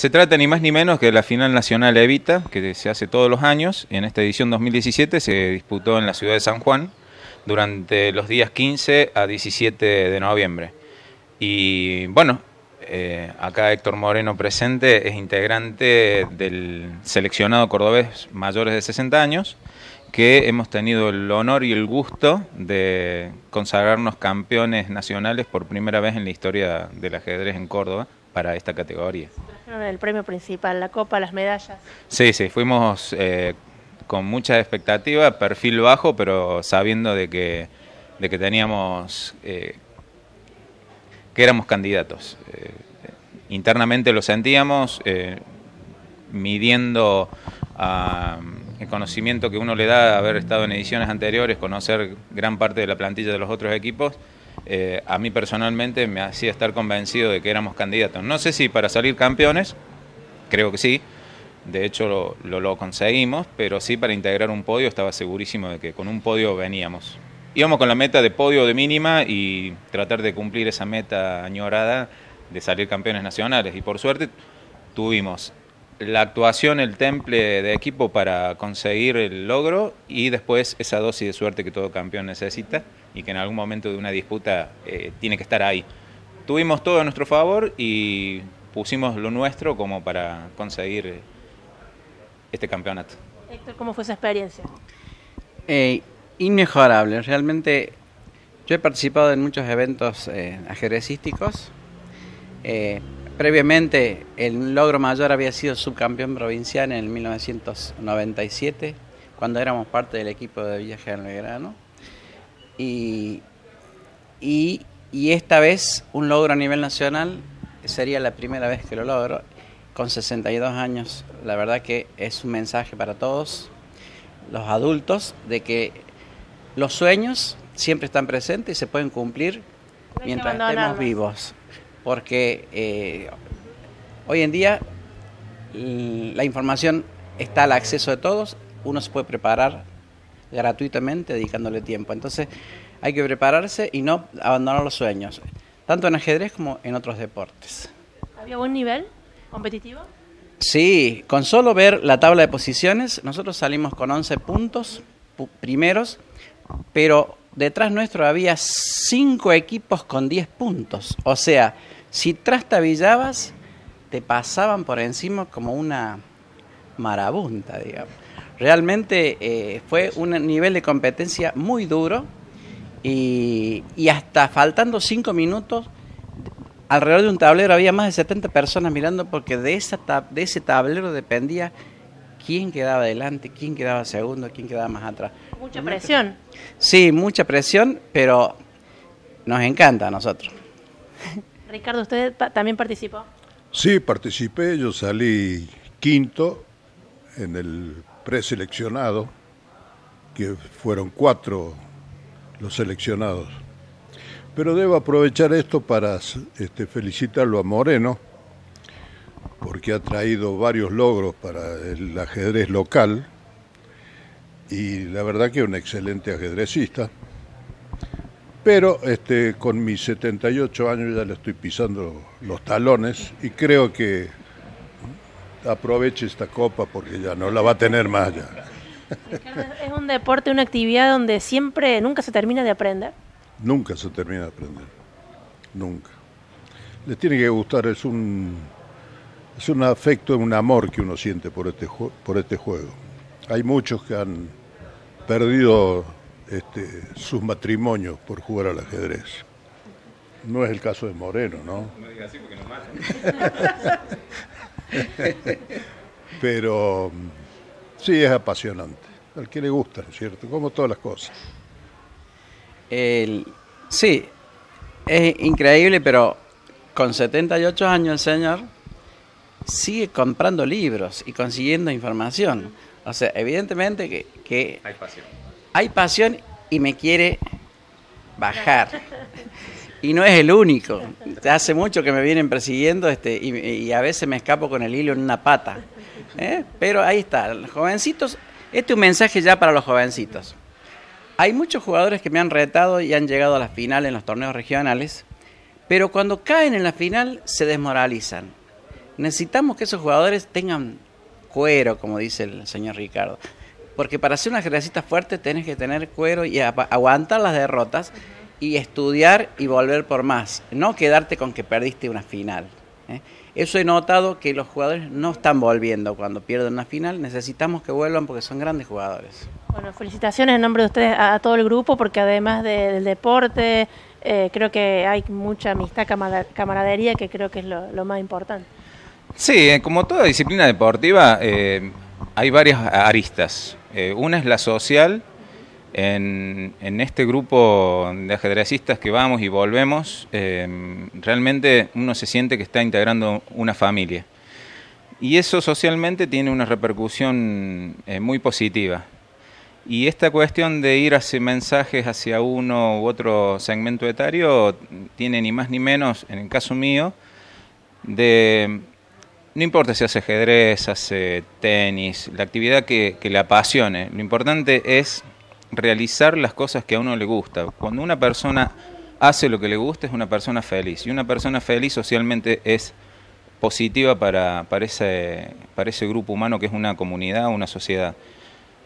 Se trata ni más ni menos que de la final nacional Evita, que se hace todos los años. En esta edición 2017 se disputó en la ciudad de San Juan durante los días 15 a 17 de noviembre. Y bueno, eh, acá Héctor Moreno presente es integrante del seleccionado cordobés mayores de 60 años, que hemos tenido el honor y el gusto de consagrarnos campeones nacionales por primera vez en la historia del ajedrez en Córdoba para esta categoría. El premio principal, la copa, las medallas. Sí, sí, fuimos eh, con mucha expectativa, perfil bajo, pero sabiendo de que, de que teníamos, eh, que éramos candidatos. Eh, internamente lo sentíamos, midiendo ah, el conocimiento que uno le da, haber estado en ediciones anteriores, conocer gran parte de la plantilla de los otros equipos, eh, a mí personalmente me hacía estar convencido de que éramos candidatos. No sé si para salir campeones, creo que sí, de hecho lo, lo, conseguimos, pero sí para integrar un podio estaba segurísimo de que con un podio veníamos. Íbamos con la meta de podio de mínima y tratar de cumplir esa meta añorada de salir campeones nacionales. Y por suerte tuvimos la actuación, el temple de equipo para conseguir el logro y después esa dosis de suerte que todo campeón necesita y que en algún momento de una disputa eh, tiene que estar ahí. Tuvimos todo a nuestro favor y pusimos lo nuestro como para conseguir este campeonato. Héctor, ¿cómo fue esa experiencia? Eh, inmejorable, realmente yo he participado en muchos eventos eh, ajedrecísticos. Previamente el logro mayor había sido subcampeón provincial en el 1997, cuando éramos parte del equipo de Villa General Belgrano. Y, y, esta vez un logro a nivel nacional sería la primera vez que lo logro, con 62 años. La verdad que es un mensaje para todos los adultos de que los sueños siempre están presentes y se pueden cumplir mientras estemos vivos porque eh, hoy en día la información está al acceso de todos, uno se puede preparar gratuitamente dedicándole tiempo. Entonces hay que prepararse y no abandonar los sueños, tanto en ajedrez como en otros deportes. ¿Había buen nivel competitivo? Sí, con solo ver la tabla de posiciones, nosotros salimos con 11 puntos primeros, pero detrás nuestro había 5 equipos con 10 puntos. O sea, si trastabillabas, te pasaban por encima como una marabunta, digamos. Realmente eh, fue un nivel de competencia muy duro y, hasta faltando cinco minutos, alrededor de un tablero había más de 70 personas mirando porque de, esa de ese tablero dependía quién quedaba adelante, quién quedaba segundo, quién quedaba más atrás. Mucha presión. Sí, mucha presión, pero nos encanta a nosotros. Ricardo, ¿usted también participó? Sí, participé, yo salí quinto en el preseleccionado, que fueron cuatro los seleccionados. Pero debo aprovechar esto para este, felicitarlo a Moreno, porque ha traído varios logros para el ajedrez local y la verdad que es un excelente ajedrecista. Pero este, con mis 78 años ya le estoy pisando los talones y creo que aproveche esta copa porque ya no la va a tener más ya. Es un deporte, una actividad donde siempre, nunca se termina de aprender. Nunca se termina de aprender, nunca. Les tiene que gustar, es un, es un afecto, un amor que uno siente por este, por este juego. Hay muchos que han perdido este, sus matrimonios por jugar al ajedrez. No es el caso de Moreno, ¿no? No diga así porque nos matan. Pero sí es apasionante. Al que le gusta, cierto? Como todas las cosas. sí, es increíble, pero con 78 años el señor sigue comprando libros y consiguiendo información. O sea, evidentemente que, que hay pasión hay pasión y me quiere bajar. Y no es el único. Hace mucho que me vienen persiguiendo este, y, a veces me escapo con el hilo en una pata. ¿eh? Pero ahí está. Los jovencitos, este es un mensaje ya para los jovencitos. Hay muchos jugadores que me han retado y han llegado a la final en los torneos regionales, pero cuando caen en la final se desmoralizan. necesitamos que esos jugadores tengan cuero, como dice el señor Ricardo. Porque para ser un ajedrecista fuerte tenés que tener cuero y aguantar las derrotas y estudiar y volver por más. No quedarte con que perdiste una final. ¿eh? Eso he notado que los jugadores no están volviendo cuando pierden una final. Necesitamos que vuelvan porque son grandes jugadores. Bueno, felicitaciones en nombre de ustedes a, todo el grupo porque además del deporte, eh, creo que hay mucha amistad, camaradería, que creo que es lo, más importante. Sí, eh, como toda disciplina deportiva, eh, hay varias aristas. una es la social. En, este grupo de ajedrecistas que vamos y volvemos, realmente uno se siente que está integrando una familia. Y eso socialmente tiene una repercusión muy positiva. Y esta cuestión de ir hacia mensajes hacia uno u otro segmento etario tiene ni más ni menos, en el caso mío, de no importa si hace ajedrez, hace tenis, la actividad que, le apasione, lo importante es realizar las cosas que a uno le gusta. Cuando una persona hace lo que le gusta es una persona feliz y una persona feliz socialmente es positiva para, ese grupo humano que es una comunidad, una sociedad.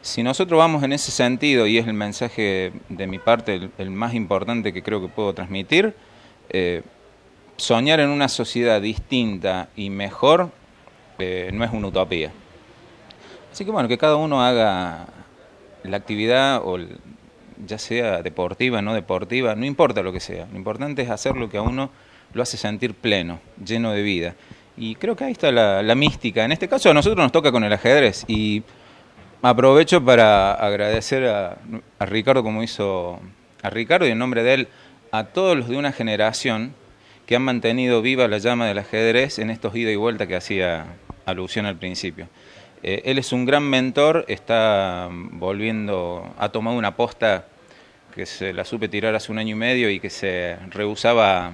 Si nosotros vamos en ese sentido, y es el mensaje de mi parte el, más importante que creo que puedo transmitir, eh, soñar en una sociedad distinta y mejor eh, no es una utopía. Así que bueno, que cada uno haga la actividad, o ya sea deportiva, no deportiva, no importa lo que sea. Lo importante es hacer lo que a uno lo hace sentir pleno, lleno de vida. Y creo que ahí está la, la mística. En este caso a nosotros nos toca con el ajedrez y Aprovecho para agradecer a, Ricardo como hizo a Ricardo y en nombre de él a todos los de una generación que han mantenido viva la llama del ajedrez en estos ida y vuelta que hacía alusión al principio. Eh, él es un gran mentor, está volviendo, ha tomado una posta que se la supe tirar hace un año y medio y que se rehusaba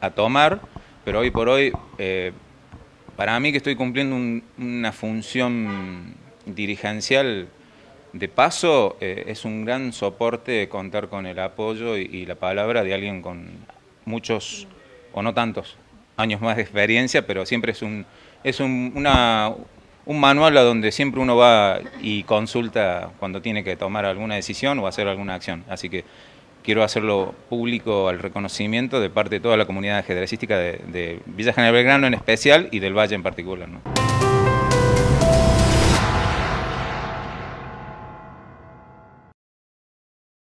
a tomar, pero hoy por hoy, eh, para mí que estoy cumpliendo una función dirigencial de paso eh, es un gran soporte contar con el apoyo y, la palabra de alguien con muchos o no tantos años más de experiencia, pero siempre es un es un, una, un manual a donde siempre uno va y consulta cuando tiene que tomar alguna decisión o hacer alguna acción. Así que quiero hacerlo público al reconocimiento de parte de toda la comunidad ajedrecística de, de Villa General Belgrano en especial y del Valle en particular.